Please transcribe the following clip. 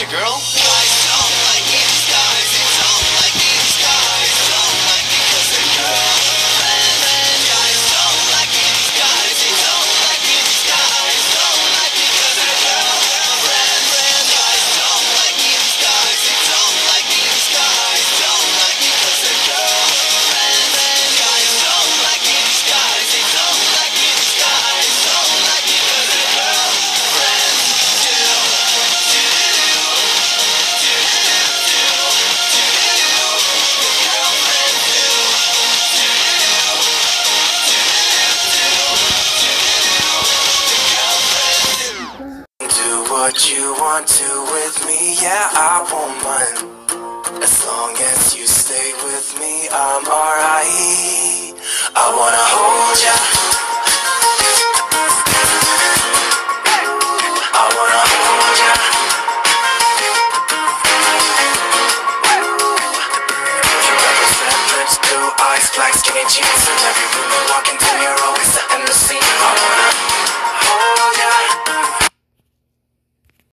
Your girl? Yeah, I won't mind. As long as you stay with me, I'm alright. I wanna hold ya. I wanna hold ya. You represent lips, blue eyes, black skinny jeans, and every room you walk into, you're always setting the scene. I wanna.